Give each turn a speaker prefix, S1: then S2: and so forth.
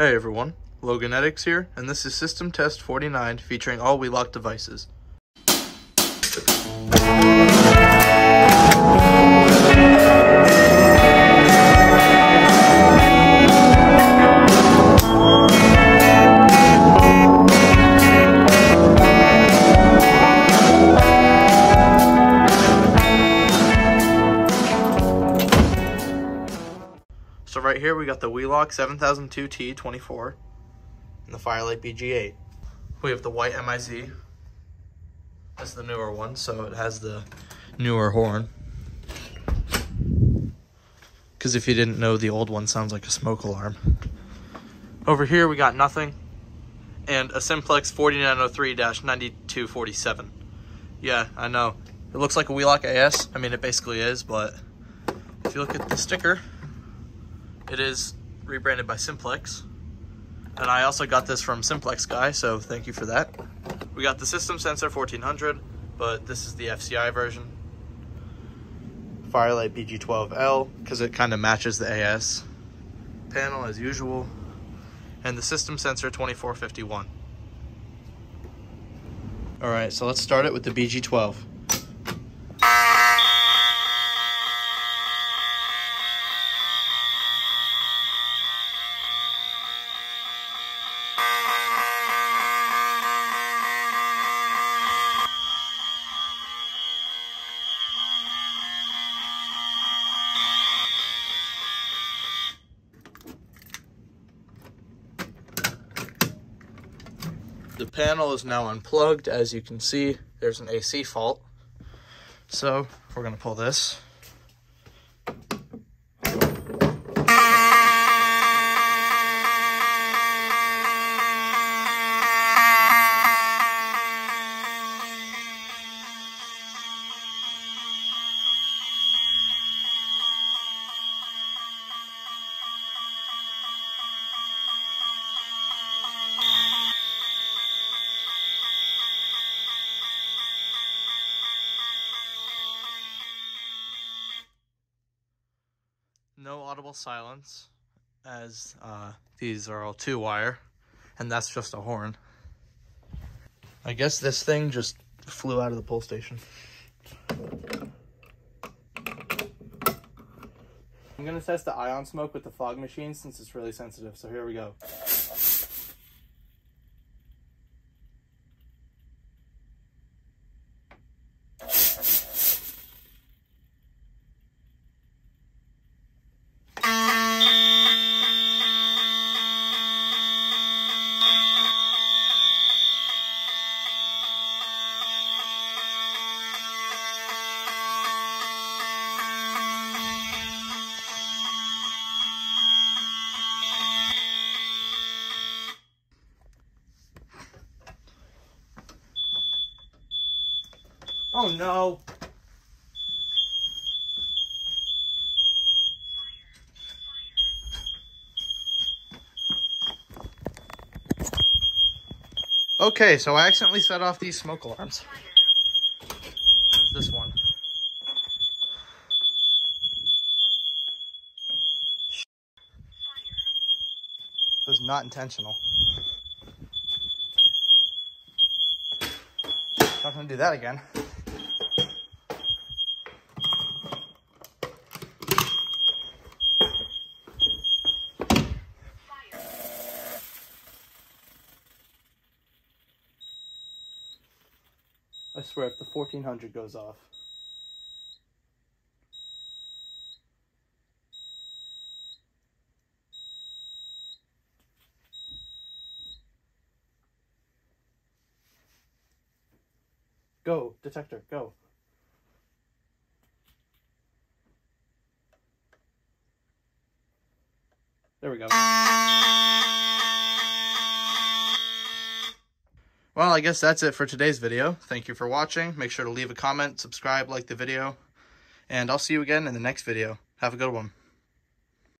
S1: Hey everyone, Loganetics here, and this is System Test 49 featuring all Wheelock devices. So right here we got the Wheelock 7002T24 and the Fire-Lite BG8. We have the white MIZ. That's the newer one, so it has the newer horn. Because if you didn't know, the old one sounds like a smoke alarm. Over here we got nothing. And a Simplex 4903-9247. Yeah, I know. It looks like a Wheelock AS. I mean, it basically is, but if you look at the sticker, it is rebranded by Simplex. And I also got this from Simplex Guy, so thank you for that. We got the System Sensor 1400, but this is the FCI version. Fire-Lite BG12L, because it kind of matches the AS panel as usual. And the System Sensor 2451. Alright, so let's start it with the BG12. The panel is now unplugged. As you can see, there's an AC fault. So we're gonna pull this. No audible silence as uh, these are all two wire and that's just a horn. I guess this thing just flew out of the pull station. I'm gonna test the ion smoke with the fog machine since it's really sensitive, so here we go. Oh no. Okay, so I accidentally set off these smoke alarms. This one. It was not intentional. Not gonna do that again. I swear, if the 1400 goes off. Go, detector, go. There we go. Well, I guess that's it for today's video. Thank you for watching. Make sure to leave a comment, subscribe, like the video, and I'll see you again in the next video. Have a good one.